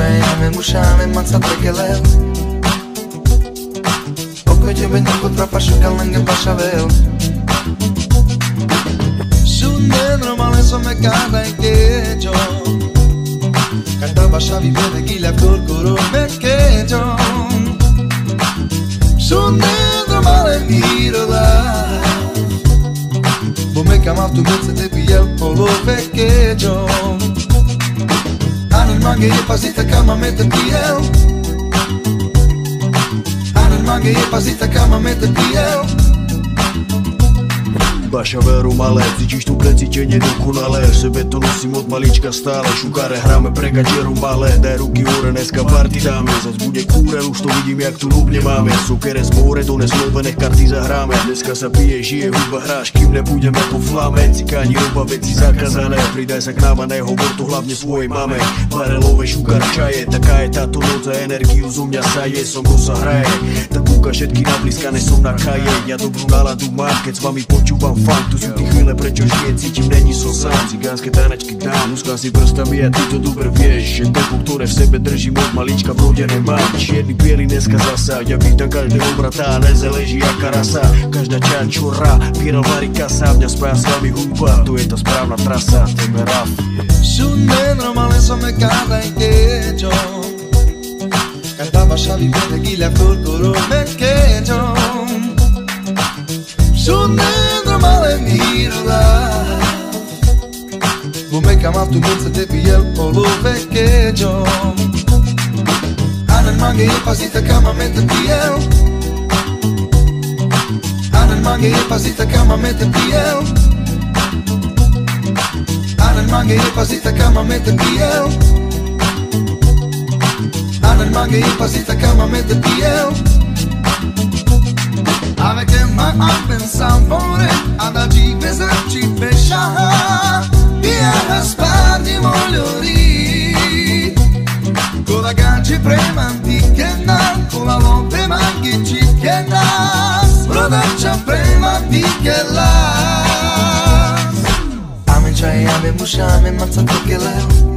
šuka lange pašaveo Ame čaj ame musha ame manza tekeleo Oko će me nuku trafa šuka lange pašaveo Su dentro male so me cada in quejo Cantava sciavi vede chi la corcoro me quejo Su dentro male miro da Vou me mange je pasita kama me te piel Anel mange je pasita kama me te piel Башаверу мале, всички туклеци, не недоконале Себето носим от маличка стала Шукаре, храме, прекачеру мале Дай руки уре, днеска парти даме Зас буде курено, што видим як ту нубне маме Сокере с море, до несловених карти заграме Днеска се пие, жие, хубава храш Ким не будеме по фламе Цикани, обавеци заказане Придай се кнава, не говор то главне свој маме Барелове, шукар, чае Така е тато ноца, енергию зумја сае Сам го саграе, така som kúka všetky nablískané som na kaje Ja dobrú náladu mám, keď s vami počúvam fakt Tu sú tí chvíle, prečo žije, cítim, není som sám. Cigánske tanečky dám, muskám si prstami a ty to dobre vieš Že tempo, ktoré v sebe držím od malička brodené mám. Čierny, biely dneska zasa, ja vítam každého brata Nezeleží aká rasa, každá čan čo rá Viral varí kasa, mňa spája s vami hudba To je tá správna trasa, tebe rap Su dentro male so me cada quejo Cantava sciavi vede chi la corcoro me quejo Su dentro male miro da Vou me camar tu vez te pilla polo pequeño Anel mange je pasita kama me te piel Anel mange je pasita kama me te piel Anel mange Mange je pasita kama me te piel Ave che ma a pensar por ad agir pensa ci pesha Via raspardi mogliori Con la ganci premanti che na Con la lompe manchi ci che na Prodaccia premanti che la Ame čaj, ame muša, ame manca tekeleo